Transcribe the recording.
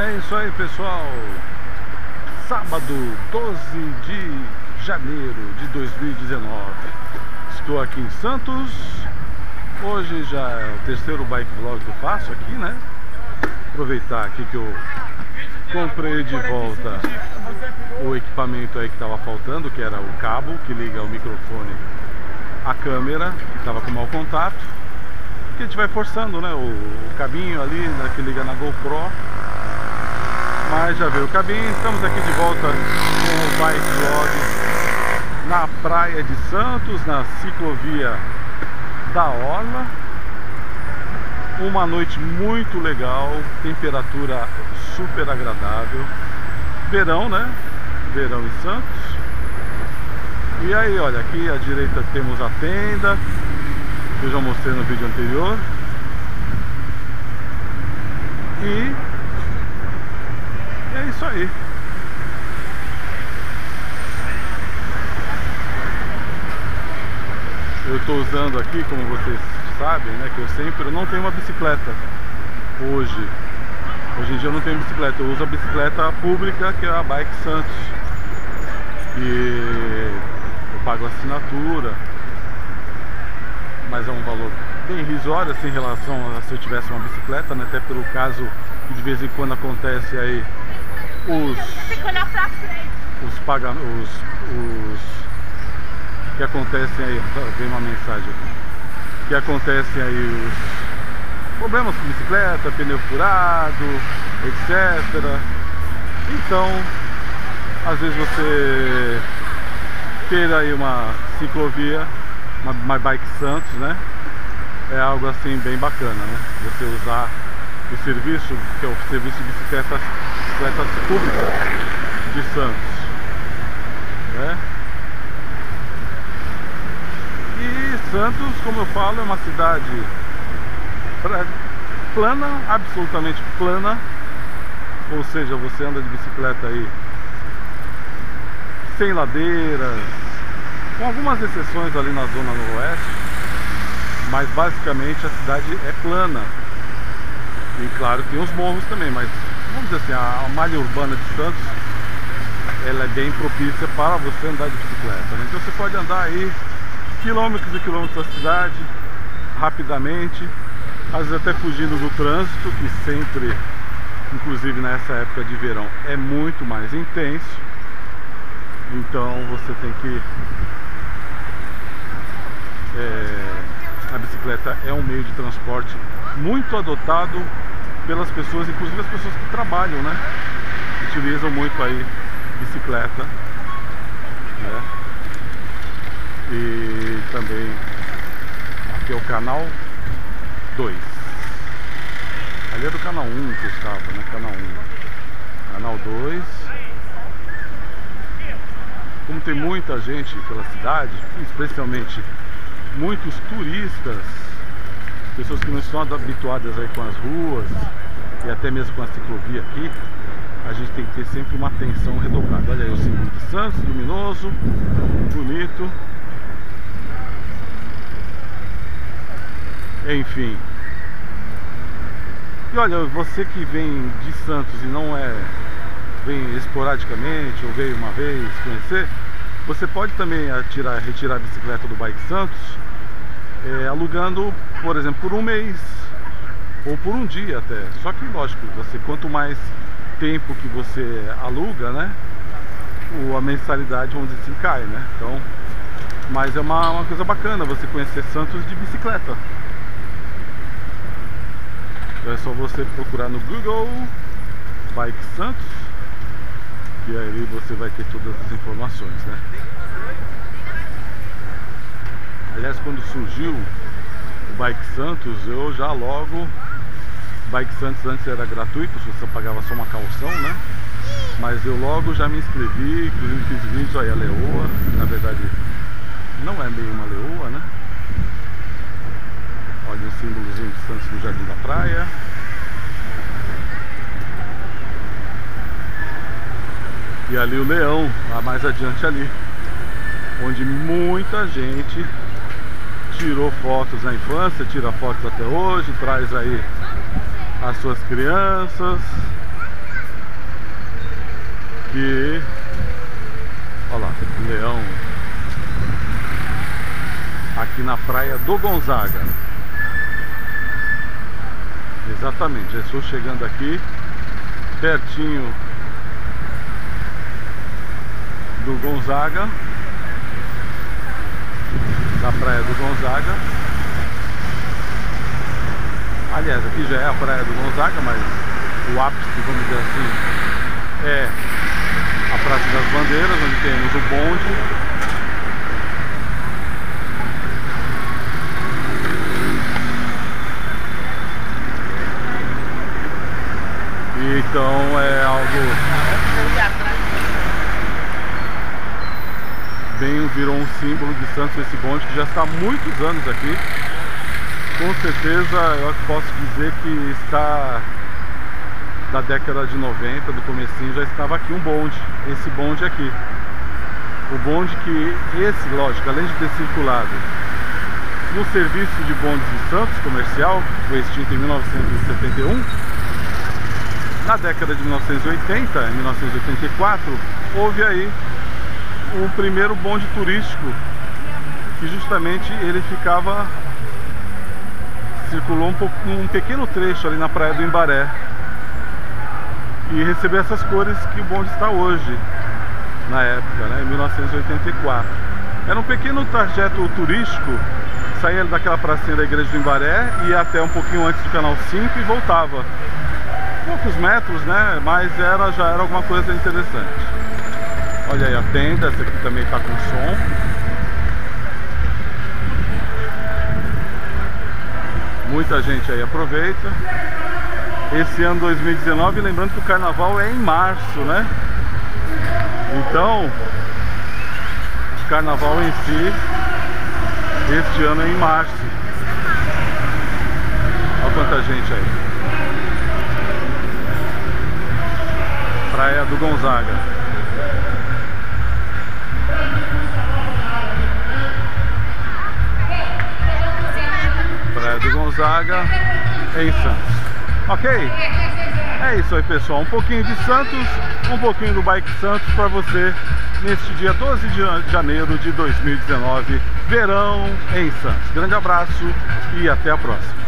É isso aí, pessoal. Sábado 12 de janeiro de 2019. Estou aqui em Santos. Hoje já é o terceiro bike vlog que eu faço aqui, né? Aproveitar aqui que eu comprei de volta o equipamento aí que estava faltando, que era o cabo que liga o microfone à câmera, que estava com mau contato. Que a gente vai forçando, né? O, cabinho ali né, que liga na GoPro mas já veio o cabinho, estamos aqui de volta com o Bike Vlog na praia de Santos, na ciclovia da Orla. Uma noite muito legal, temperatura super agradável. Verão, né? Verão em Santos. E aí, olha, aqui à direita temos a tenda, que eu já mostrei no vídeo anterior. E é isso aí. Eu estou usando aqui, como vocês sabem, né, que eu sempre eu não tenho uma bicicleta hoje. Hoje em dia eu não tenho bicicleta, eu uso a bicicleta pública, que é a Bike Santos. E eu pago assinatura, mas é um valor bem irrisório assim, em relação a se eu tivesse uma bicicleta, né? até pelo caso que de vez em quando acontece aí os os paga os, os que acontecem aí vem uma mensagem aqui, que acontecem aí os problemas com bicicleta pneu furado etc então às vezes você ter aí uma ciclovia uma, uma bike Santos né é algo assim bem bacana né você usar o serviço, que é o serviço de bicicletas, bicicletas públicas de Santos. Né? E Santos, como eu falo, é uma cidade plana, absolutamente plana. Ou seja, você anda de bicicleta aí sem ladeiras, com algumas exceções ali na zona noroeste, mas basicamente a cidade é plana. E claro, tem os morros também, mas vamos dizer assim, a, malha urbana de Santos ela é bem propícia para você andar de bicicleta. Né? Então você pode andar aí quilômetros e quilômetros da cidade rapidamente, às vezes até fugindo do trânsito, que sempre, inclusive nessa época de verão, é muito mais intenso. Então você tem que. É, a bicicleta é um meio de transporte muito adotado pelas pessoas, inclusive as pessoas que trabalham, né? Utilizam muito aí bicicleta, né? E também aqui é o canal 2. Ali é do canal 1 que eu estava, né? Canal 1. Canal 2. Como tem muita gente pela cidade, especialmente muitos turistas, pessoas que não estão habituadas aí com as ruas, e até mesmo com a ciclovia aqui, a gente tem que ter sempre uma atenção redobrada. Olha aí o símbolo de Santos, luminoso, bonito. Enfim. E olha, você que vem de Santos e não é vem esporadicamente ou veio uma vez conhecer, você pode também atirar, retirar a bicicleta do Bike Santos é, alugando, por exemplo, por um mês ou por um dia até. Só que lógico, você quanto mais tempo que você aluga, né? O, a mensalidade, vamos dizer assim, cai, né? Então, mas é uma, uma coisa bacana você conhecer Santos de bicicleta. É só você procurar no Google Bike Santos que aí você vai ter todas as informações, né? Aliás, quando surgiu o Bike Santos, eu já logo Bike Santos antes era gratuito, você pagava só uma calção, né? Mas eu logo já me inscrevi, inclusive fiz vídeos aí, a leoa, na verdade não é meio uma leoa, né? Olha o símbolozinho de Santos no Jardim da Praia. E ali o leão, lá mais adiante ali. Onde muita gente tirou fotos na infância, tira fotos até hoje, traz aí as suas crianças. aqui. Olha lá, leão. Aqui na praia do Gonzaga. Exatamente, estou chegando aqui, pertinho do Gonzaga, da praia do Gonzaga. Aliás, aqui já é a praia do Gonzaga, mas o ápice, vamos dizer assim, é a Praça das Bandeiras, onde temos o bonde. Então é algo bem virou um símbolo de Santos esse bonde que já está há muitos anos aqui. Com certeza eu posso dizer que está da década de 90, do comecinho, já estava aqui um bonde, esse bonde aqui. O bonde que esse, lógico, além de ter circulado no serviço de bondes de Santos comercial, foi extinto em 1971, na década de 1980, em 1984, houve aí o primeiro bonde turístico que justamente ele ficava circulou um, pouco, um pequeno trecho ali na praia do Imbaré e recebeu essas cores que o bonde está hoje, na época, né, em 1984. Era um pequeno trajeto turístico, saía daquela pracinha da igreja do Imbaré, ia até um pouquinho antes do canal 5 e voltava. Poucos metros, né, mas era, já era alguma coisa interessante. Olha aí a tenda, essa aqui também está com som. Muita gente aí aproveita esse ano 2019, lembrando que o carnaval é em março, né? Então, o carnaval em si, este ano é em março. Olha quanta gente aí. Do Gonzaga. Praia do Gonzaga em Santos. Ok? É isso aí, pessoal. Um pouquinho de Santos, um pouquinho do Bike Santos para você neste dia 12 de janeiro de 2019, verão em Santos. Grande abraço e até a próxima.